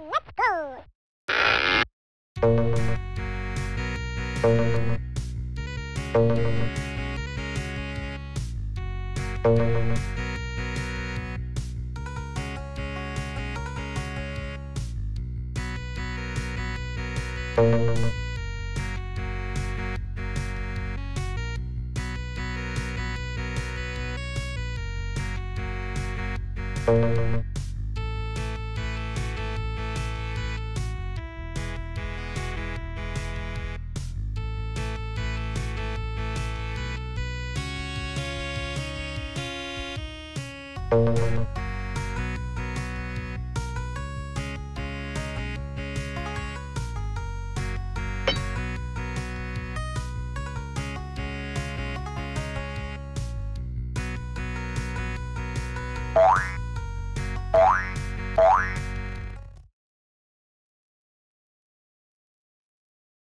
Let's go! Bye.